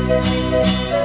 Música